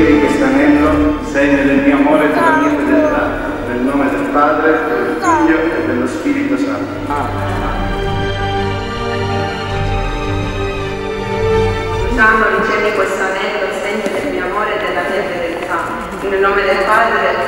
ricevi questo anello, segno del mio amore e della mia fedeltà, nel nome del Padre, del Figlio e dello Spirito Santo. Giuliano riceve questo anello, segno del mio amore e della mia fedeltà, nel nome del Padre, del